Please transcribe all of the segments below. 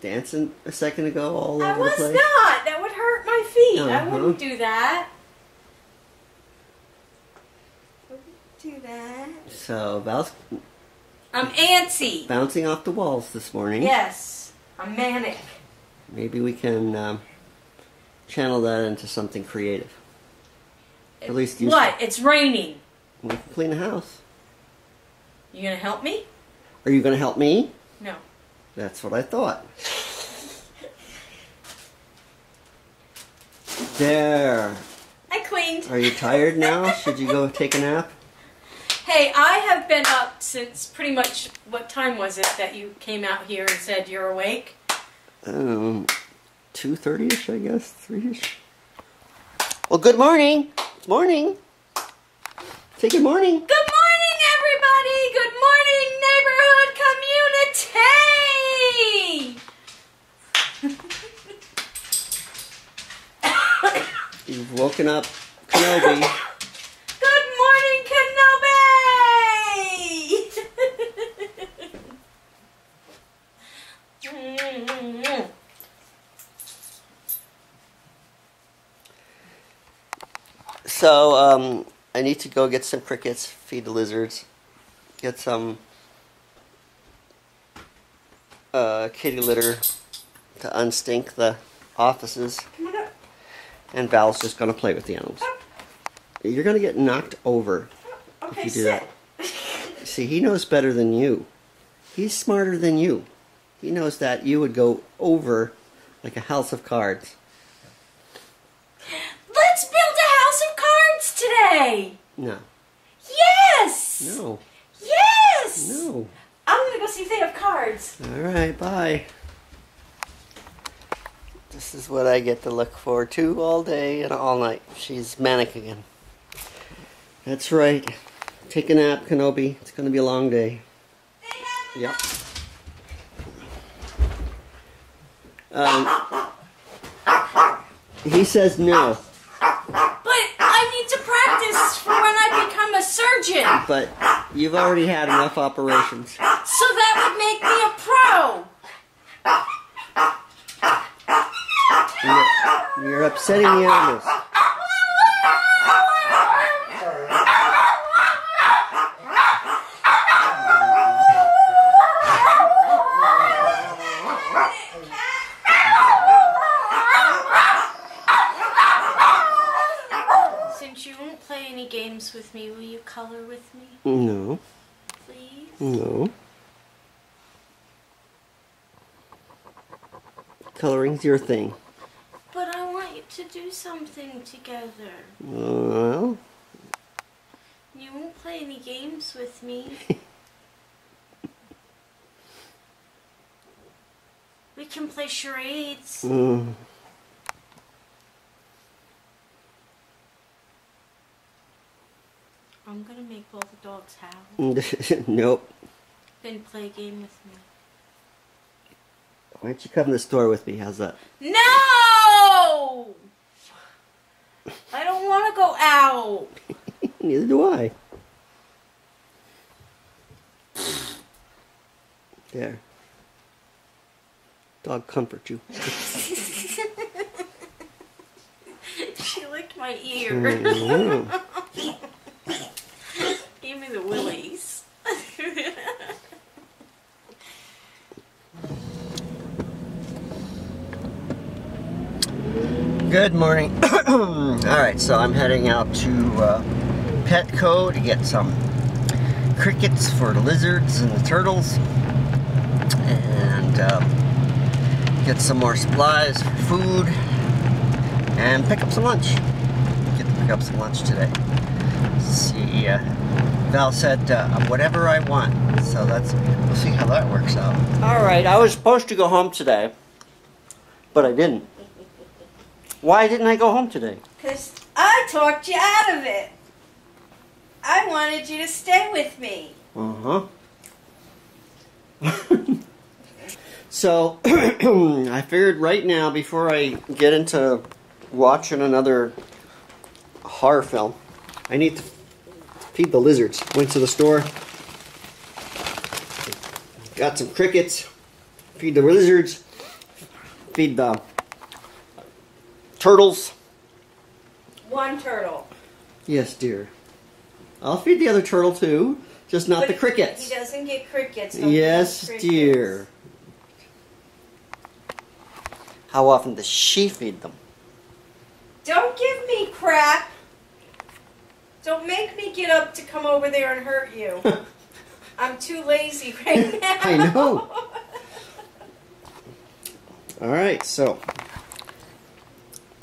dancing a second ago all I over the place. I was not. That would hurt my feet. I Uh-huh. wouldn't do that. Wouldn't do that. So Val's I'm antsy. bouncing off the walls this morning. Yes, I'm manic. Maybe we can um, channel that into something creative. At least use What? It's raining. We can clean the house. You gonna help me? Are you going to help me? No. That's what I thought. There. I cleaned. Are you tired now? Should you go take a nap? Hey, I have been up since pretty much what time was it that you came out here and said you're awake? Um, two thirty-ish, I guess, three-ish. Well, good morning. Morning. Say good morning. Good morning, everybody! Good morning, neighborhood community! You've woken up Kenobi. Good morning, Kenobi! So, um, I need to go get some crickets, feed the lizards, get some uh, kitty litter to unstink the offices, and Val's just gonna play with the animals. You're gonna get knocked over okay, if you do sit. that. See, he knows better than you. He's smarter than you. He knows that you would go over like a house of cards. Let's build a house of cards today! No. Yes! No. Yes! No. I'm gonna go see if they have cards. All right, bye. This is what I get to look forward to all day and all night. She's manic again. That's right. Take a nap, Kenobi. It's going to be a long day. Yep. Um, he says no, But I need to practice for when I become a surgeon. but you've already had enough operations. So that would make me a pro. You're, upsetting the animals. Since you won't play any games with me, will you color with me, No, please? no. Coloring's your thing. But I want you to do something together. Well, You won't play any games with me. we can play charades. mm, I'm gonna make all the dogs howl. nope. Then play a game with me. Why don't you come to the store with me? How's that? No! I don't want to go out. Neither do I. There. Dog comfort you. she licked my ear. Mm. Gave me the willies. Good morning. All right, so I'm heading out to uh, Petco to get some crickets for the lizards and the turtles, and um, get some more supplies for food, and pick up some lunch. Get to pick up some lunch today. See, uh, Val said uh, whatever I want, so that's we'll see how that works out. All right, I was supposed to go home today, but I didn't. Why didn't I go home today? Because I talked you out of it. I wanted you to stay with me. Uh huh. so I figured right now, before I get into watching another horror film, I need to feed the lizards. Went to the store, got some crickets, feed the lizards, feed the turtles. One turtle. Yes, dear. I'll feed the other turtle too, just not the crickets. He doesn't get crickets. Yes, crickets. dear. How often does she feed them? Don't give me crap. Don't make me get up to come over there and hurt you. I'm too lazy right now. I know. All right, so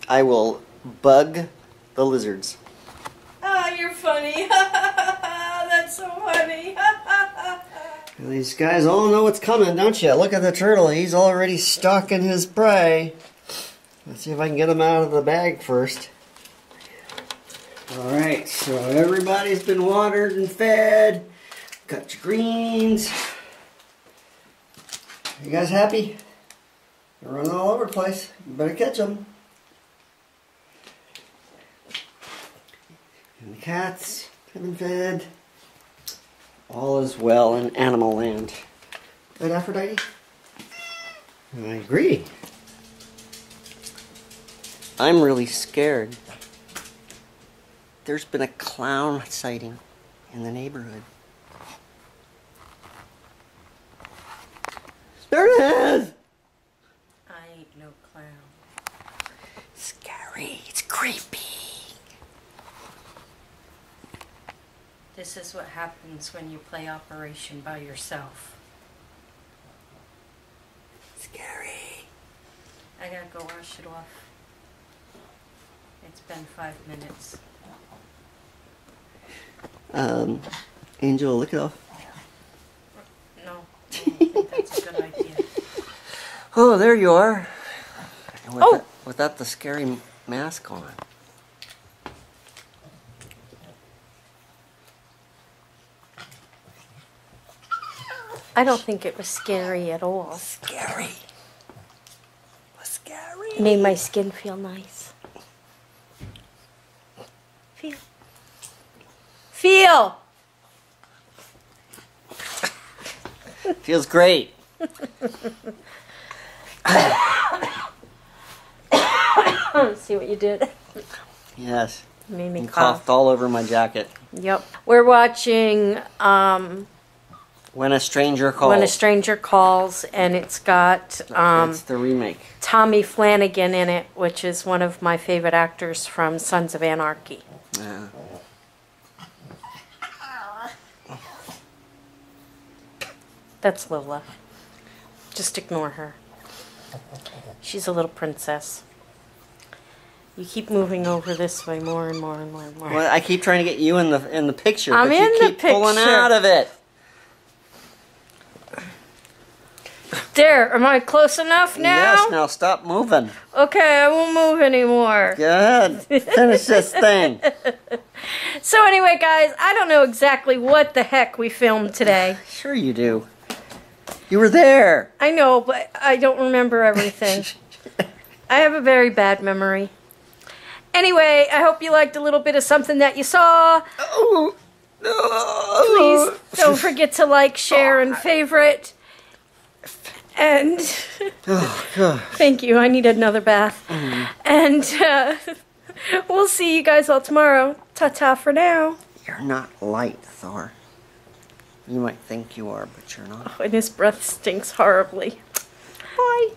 I will bug the lizards. Oh, you're funny. That's so funny. These guys all know what's coming, don't you? Look at the turtle. He's already stalking his prey. Let's see if I can get him out of the bag first. All right, so everybody's been watered and fed. Got your greens. You guys happy? They're running all over the place. You better catch them. And the cats have been fed. All is well in animal land. Right, Aphrodite? I agree. I'm really scared. There's been a clown sighting in the neighborhood. There it is! I ain't no clown. Scary. It's creepy. This is what happens when you play Operation by yourself. Scary. I gotta go wash it off. It's been five minutes. Um, Angel, look it off. No, that's a good idea. Oh, there you are. With Oh. without the scary mask on. I don't think it was scary at all. Scary. was Scary. It made my skin feel nice. Feel. Feel! Feels great. See what you did? Yes. Made me And cough. coughed all over my jacket. Yep. We're watching um, When a stranger calls. When a Stranger Calls, and it's got um, the remake. Tommy Flanagan in it, which is one of my favorite actors from Sons of Anarchy. Yeah. That's Lola. Just ignore her. She's a little princess. You keep moving over this way more and more and more and more. Well, I keep trying to get you in the in the picture, I'm but in you the keep pulling out of it. There, am I close enough now? Yes. Now stop moving. Okay, I won't move anymore. Go ahead. Finish this thing. So anyway, guys, I don't know exactly what the heck we filmed today. Sure you do. You were there. I know, but I don't remember everything. I have a very bad memory. Anyway, I hope you liked a little bit of something that you saw. Oh. Please don't forget to like, share, and oh, favorite. And Oh, thank you. I need another bath. And uh, we'll see you guys all tomorrow. Ta ta for now. You're not light, Thor. You might think you are, but you're not. Oh, And his breath stinks horribly. Bye.